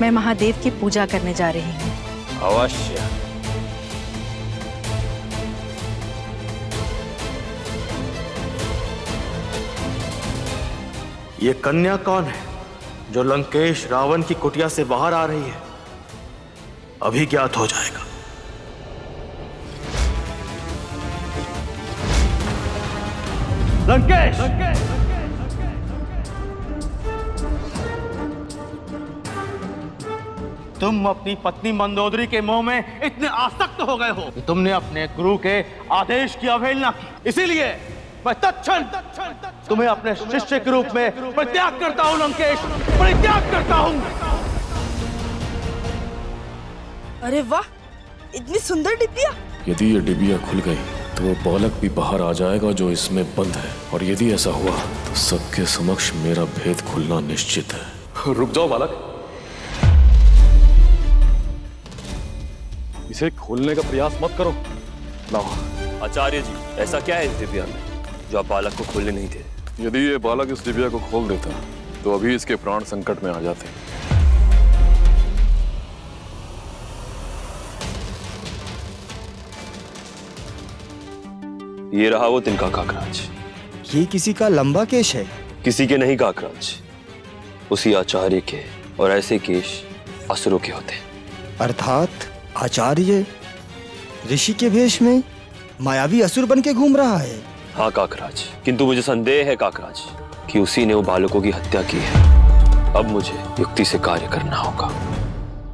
मैं महादेव की पूजा करने जा रही हूँ। अवश्य। ये कन्या कौन है जो लंकेश रावण की कुटिया से बाहर आ रही है? अभी ज्ञात हो जाएगा। लंकेश! तुम अपनी पत्नी मंदोदरी के मोह में इतने आसक्त हो गए हो कि तुमने अपने गुरु के आदेश की अवहेलना की। इसीलिए मैं तत्क्षण तुम्हें अपने शिष्य के रूप में परित्याग करता हूँ लंकेश। परित्याग करता हूँ। अरे वाह इतनी सुंदर डिब्बिया। यदि ये डिबिया खुल गई तो वो बालक भी बाहर आ जाएगा जो इसमें बंद है। और यदि ऐसा हुआ तो सबके समक्ष मेरा भेद खुलना निश्चित है। रुक जाओ बालक। इसे खोलने का प्रयास मत करो। लाओ आचार्य जी ऐसा क्या है इस दिव्या में जो आप बालक को खोलने नहीं दे? यदि ये बालक इस डिबिया को खोल देता तो अभी इसके प्राण संकट में आ जाते। ये रहा वो तिनका काकराज। ये किसी का लंबा केश है? किसी के नहीं काकराज। उसी आचार्य के और ऐसे केश असुरों के होते अर्थात आचार्य ऋषि के भेष में मायावी असुर बन के घूम रहा है। हाँ काकराज। किंतु मुझे संदेह है, काकराज, कि उसी ने वो बालकों की हत्या की है। अब मुझे युक्ति से कार्य करना होगा।